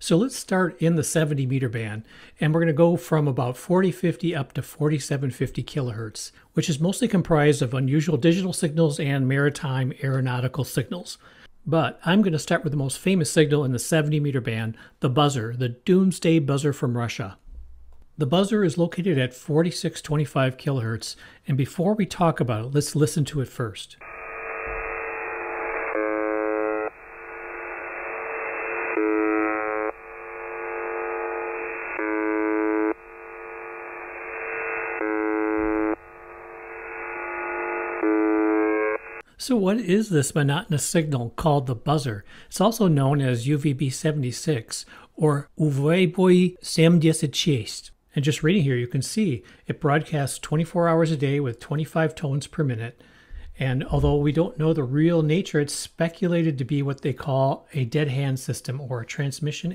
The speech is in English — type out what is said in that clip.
So let's start in the 70 meter band, and we're going to go from about 4050 up to 4750 kilohertz, which is mostly comprised of unusual digital signals and maritime aeronautical signals. But I'm going to start with the most famous signal in the 70 meter band, the buzzer, the doomsday buzzer from Russia. The buzzer is located at 4625 kilohertz, and before we talk about it, let's listen to it first. So, what is this monotonous signal called the buzzer? It's also known as UVB 76 or UVB 76. And just reading here, you can see it broadcasts 24 hours a day with 25 tones per minute. And although we don't know the real nature, it's speculated to be what they call a dead hand system or a transmission